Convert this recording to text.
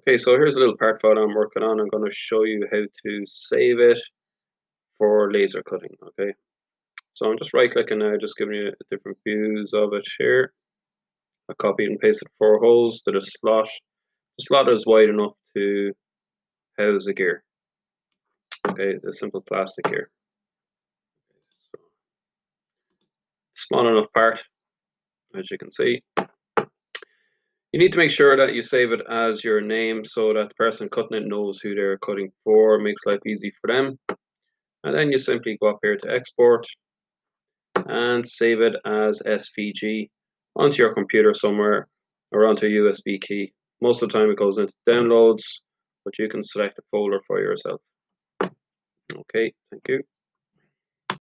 Okay, so here's a little part file I'm working on. I'm going to show you how to save it for laser cutting, okay? So I'm just right clicking now, just giving you different views of it here. I copied and pasted four holes to the slot. The slot is wide enough to house a gear. Okay, a simple plastic gear. Small enough part, as you can see. Need to make sure that you save it as your name so that the person cutting it knows who they're cutting for, makes life easy for them. And then you simply go up here to export and save it as SVG onto your computer somewhere or onto a USB key. Most of the time it goes into downloads, but you can select a folder for yourself. Okay, thank you.